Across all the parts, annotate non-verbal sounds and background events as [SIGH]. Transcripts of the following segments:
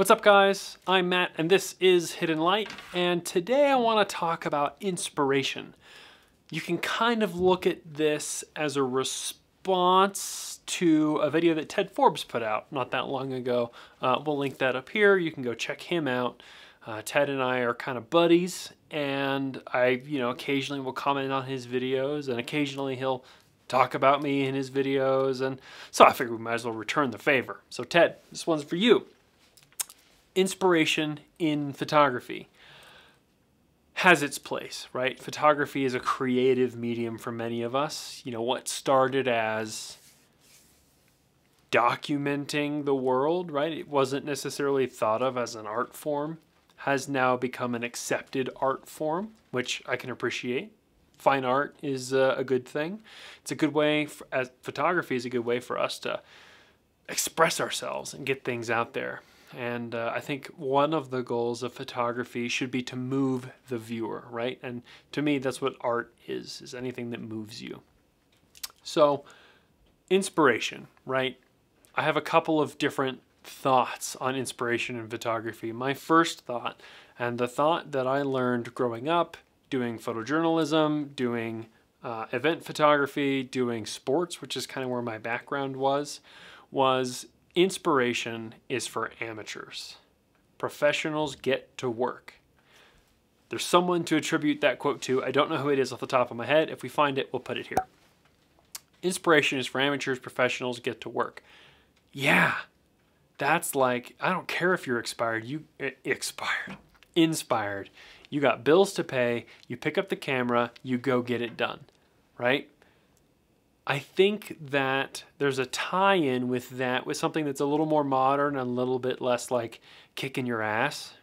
What's up guys? I'm Matt and this is Hidden Light and today I want to talk about inspiration. You can kind of look at this as a response to a video that Ted Forbes put out not that long ago. Uh, we'll link that up here. You can go check him out. Uh, Ted and I are kind of buddies and I, you know, occasionally will comment on his videos and occasionally he'll talk about me in his videos and so I figured we might as well return the favor. So Ted, this one's for you inspiration in photography has its place, right? Photography is a creative medium for many of us. You know, what started as documenting the world, right? It wasn't necessarily thought of as an art form, has now become an accepted art form, which I can appreciate. Fine art is a, good thing. It's a good way, for, as photography is a good way for us to express ourselves and get things out there. And uh, I think one of the goals of photography should be to move the viewer, right? And to me, that's what art is, is anything that moves you. So, inspiration, right? I have a couple of different thoughts on inspiration in photography. My first thought, and the thought that I learned growing up, doing photojournalism, doing uh, event photography, doing sports, which is kind of where my background was, was Inspiration is for amateurs. Professionals get to work. There's someone to attribute that quote to. I don't know who it is off the top of my head. If we find it, we'll put it here. Inspiration is for amateurs, professionals get to work. Yeah, that's like, I don't care if you're expired, you eh, expired, inspired. You got bills to pay, you pick up the camera, you go get it done, right? I think that there's a tie-in with that, with something that's a little more modern and a little bit less like kicking your ass.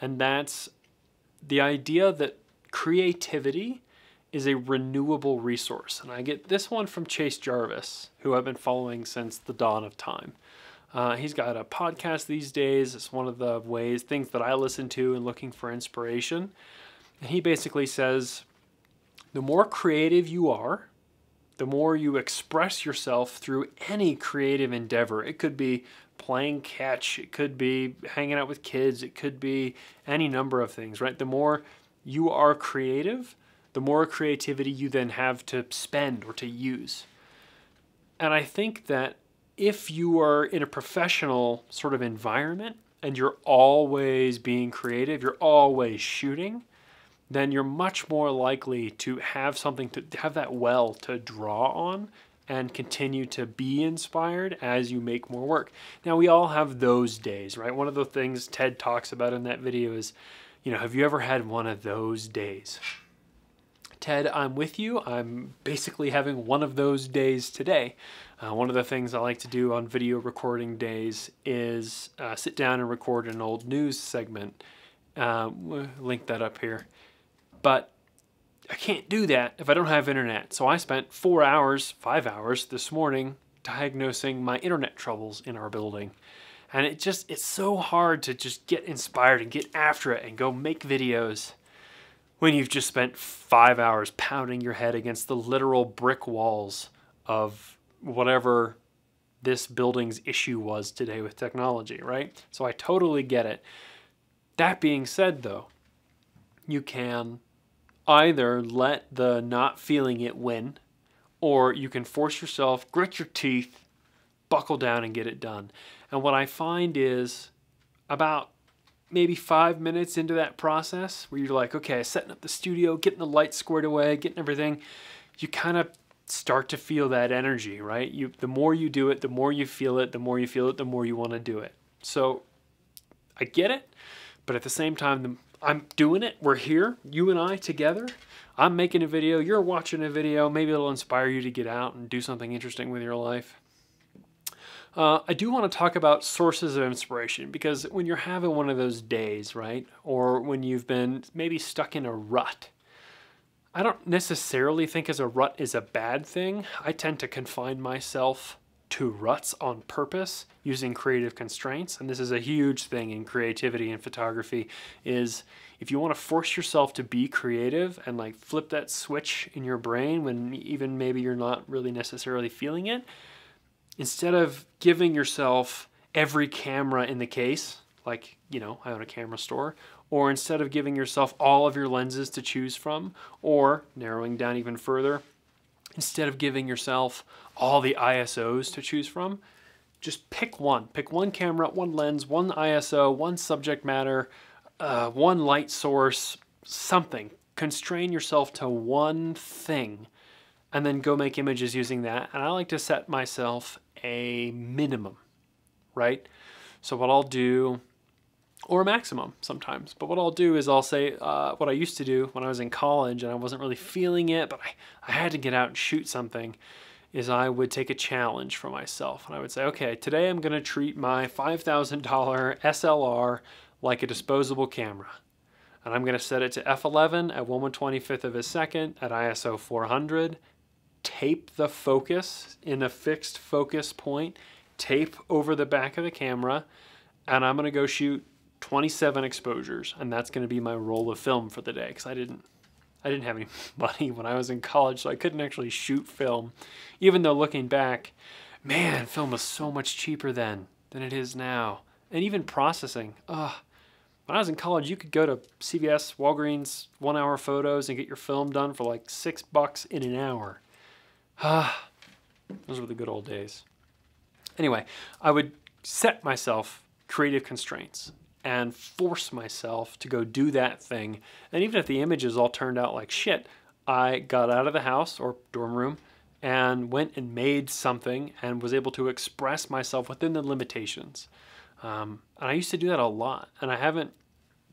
And that's the idea that creativity is a renewable resource. And I get this one from Chase Jarvis, who I've been following since the dawn of time. Uh, he's got a podcast these days. It's one of the ways, things that I listen to and looking for inspiration. And he basically says, the more creative you are, the more you express yourself through any creative endeavor. It could be playing catch, it could be hanging out with kids, it could be any number of things, right? The more you are creative, the more creativity you then have to spend or to use. And I think that if you are in a professional sort of environment and you're always being creative, you're always shooting, then you're much more likely to have something to have that well to draw on and continue to be inspired as you make more work. Now, we all have those days, right? One of the things Ted talks about in that video is, you know, have you ever had one of those days? Ted, I'm with you. I'm basically having one of those days today. Uh, one of the things I like to do on video recording days is uh, sit down and record an old news segment. Uh, link that up here. But I can't do that if I don't have internet. So I spent four hours, five hours this morning diagnosing my internet troubles in our building. And it just, it's so hard to just get inspired and get after it and go make videos when you've just spent five hours pounding your head against the literal brick walls of whatever this building's issue was today with technology, right? So I totally get it. That being said, though, you can either let the not feeling it win, or you can force yourself, grit your teeth, buckle down, and get it done. And what I find is about maybe five minutes into that process where you're like, okay, setting up the studio, getting the lights squared away, getting everything, you kind of start to feel that energy, right? You, the more you do it, the more you feel it, the more you feel it, the more you want to do it. So I get it, but at the same time, the I'm doing it. We're here, you and I together. I'm making a video, you're watching a video. Maybe it'll inspire you to get out and do something interesting with your life. Uh, I do want to talk about sources of inspiration because when you're having one of those days, right, or when you've been maybe stuck in a rut, I don't necessarily think as a rut is a bad thing. I tend to confine myself to ruts on purpose using creative constraints. And this is a huge thing in creativity and photography is if you want to force yourself to be creative and like flip that switch in your brain when even maybe you're not really necessarily feeling it instead of giving yourself every camera in the case like, you know, I own a camera store, or instead of giving yourself all of your lenses to choose from, or narrowing down even further, instead of giving yourself all the ISOs to choose from, just pick one. Pick one camera, one lens, one ISO, one subject matter, uh, one light source, something. Constrain yourself to one thing and then go make images using that. And I like to set myself a minimum, right? So what I'll do, or maximum sometimes, but what I'll do is I'll say uh, what I used to do when I was in college and I wasn't really feeling it, but I, I had to get out and shoot something, is I would take a challenge for myself. And I would say, okay, today I'm going to treat my $5,000 SLR like a disposable camera. And I'm going to set it to f11 at 1 125th of a second at ISO 400 tape the focus in a fixed focus point, tape over the back of the camera, and I'm gonna go shoot 27 exposures, and that's gonna be my roll of film for the day because I didn't I didn't have any [LAUGHS] money when I was in college, so I couldn't actually shoot film. Even though looking back, man, film was so much cheaper then than it is now. And even processing, ugh. When I was in college, you could go to CVS, Walgreens, one hour photos and get your film done for like six bucks in an hour. Ah, those were the good old days. Anyway, I would set myself creative constraints and force myself to go do that thing. And even if the images all turned out like shit, I got out of the house or dorm room and went and made something and was able to express myself within the limitations. Um, and I used to do that a lot, and I haven't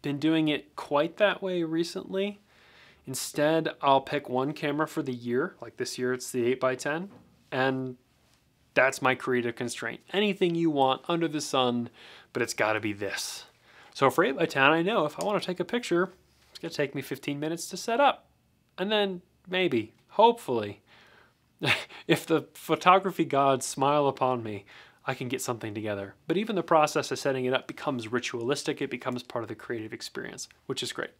been doing it quite that way recently. Instead, I'll pick one camera for the year. Like this year, it's the 8x10. And that's my creative constraint. Anything you want under the sun, but it's got to be this. So for 8x10, I know if I want to take a picture, it's going to take me 15 minutes to set up. And then maybe, hopefully, [LAUGHS] if the photography gods smile upon me, I can get something together. But even the process of setting it up becomes ritualistic. It becomes part of the creative experience, which is great.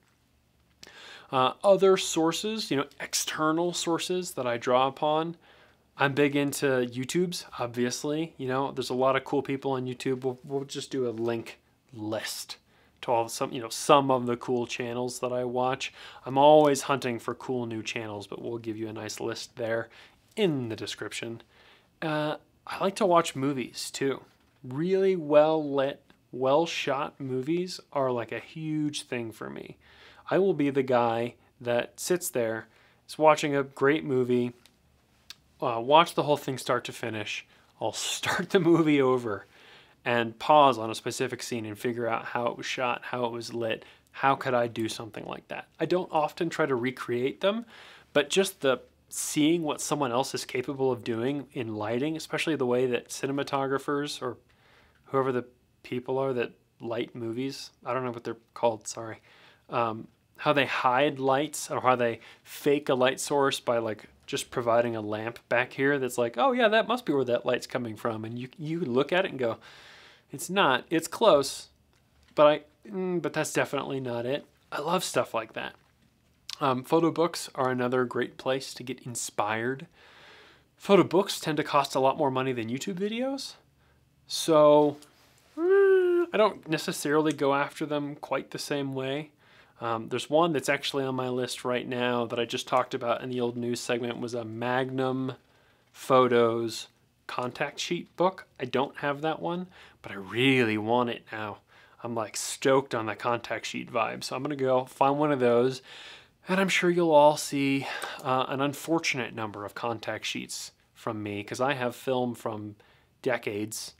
Uh, other sources, you know, external sources that I draw upon. I'm big into YouTube's, obviously. You know, there's a lot of cool people on YouTube. We'll, we'll just do a link list to all some, you know, some of the cool channels that I watch. I'm always hunting for cool new channels, but we'll give you a nice list there in the description. Uh, I like to watch movies too. Really well lit, well shot movies are like a huge thing for me. I will be the guy that sits there, is watching a great movie, uh, watch the whole thing start to finish. I'll [LAUGHS] start the movie over and pause on a specific scene and figure out how it was shot, how it was lit, how could I do something like that. I don't often try to recreate them, but just the seeing what someone else is capable of doing in lighting, especially the way that cinematographers or whoever the people are that light movies, I don't know what they're called, sorry, um, how they hide lights or how they fake a light source by like just providing a lamp back here that's like, oh yeah, that must be where that light's coming from. And you, you look at it and go, it's not, it's close, but I, mm, but that's definitely not it. I love stuff like that. Um, photo books are another great place to get inspired. Photo books tend to cost a lot more money than YouTube videos. So mm, I don't necessarily go after them quite the same way. Um, there's one that's actually on my list right now that I just talked about in the old news segment was a Magnum Photos contact sheet book. I don't have that one, but I really want it now. I'm like stoked on the contact sheet vibe. So I'm going to go find one of those. And I'm sure you'll all see uh, an unfortunate number of contact sheets from me because I have film from decades.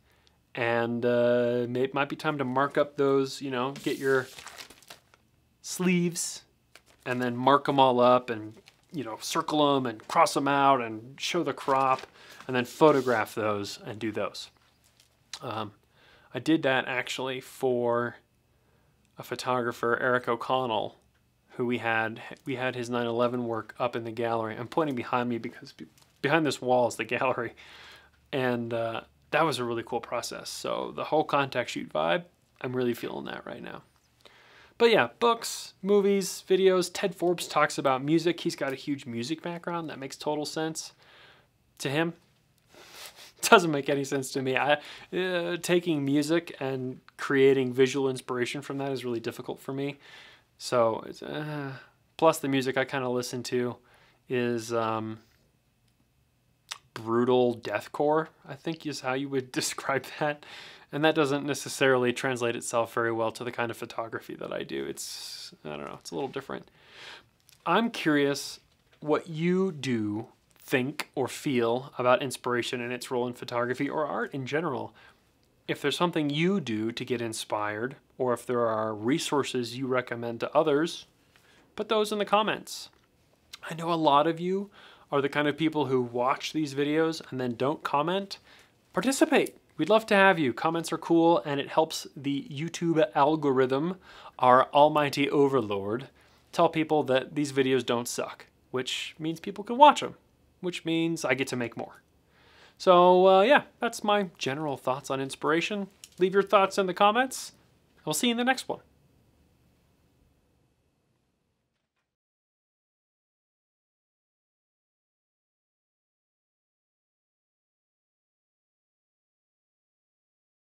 And uh, it might be time to mark up those, you know, get your sleeves and then mark them all up and you know circle them and cross them out and show the crop and then photograph those and do those. Um, I did that actually for a photographer, Eric O'Connell, who we had we had his 9/11 work up in the gallery. I'm pointing behind me because behind this wall is the [LAUGHS] gallery, and uh, that was a really cool process. So the whole contact sheet vibe, I'm really feeling that right now. But yeah, books, movies, videos. Ted Forbes talks about music. He's got a huge music background. That makes total sense to him. [LAUGHS] doesn't make any sense to me. I, uh, taking music and creating visual inspiration from that is really difficult for me. So, uh, plus the music I kind of listen to is um, brutal deathcore, I think is how you would [LAUGHS] describe that. And that doesn't necessarily translate itself very well to the kind of photography that I do. It's, I don't know, it's a little different. I'm curious what you do think or feel about inspiration and its role in photography or art in general. If there's something you do to get inspired, or if there are resources you recommend to others, put those in the comments. I know a lot of you are the kind of people who watch these videos and then don't comment. Participate. We'd love to have you. Comments are cool and it helps the YouTube algorithm, our almighty overlord, tell people that these videos don't suck, which means people can watch them, which means I get to make more. So uh, yeah, that's my general thoughts on inspiration. Leave your thoughts in the comments. We'll see you in the next one.